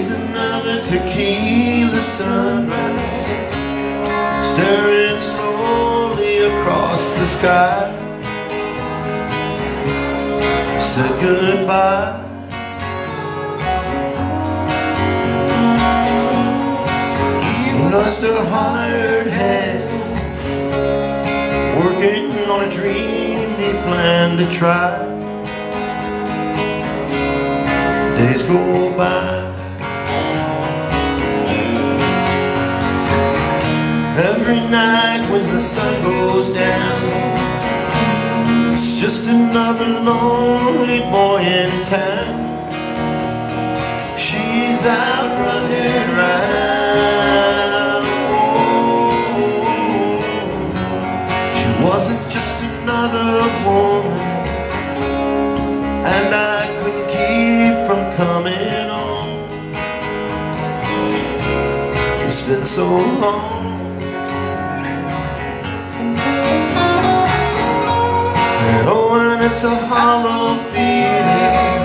taste another tequila sunrise. Staring slowly across the sky. Said goodbye. You lost a hired head, Working on a dream he planned to try. Days go by. Every night when the sun goes down. It's just another lonely boy in town. She's out running around She wasn't just another woman And I couldn't keep from coming on. It's been so long it's a hollow feeling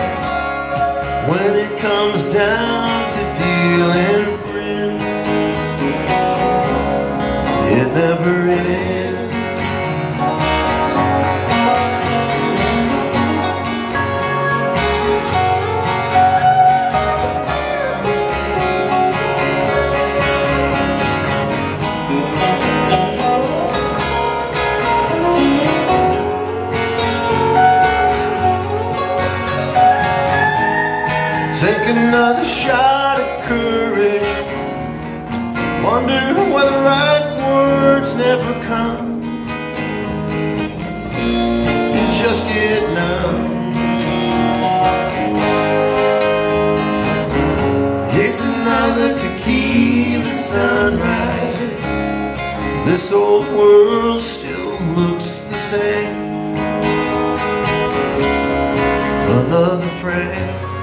When it comes down Take another shot of courage. Wonder why the right words never come. You just get numb. It's another tequila sunrise. This old world still looks the same. Another friend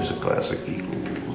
There's a classic eagle.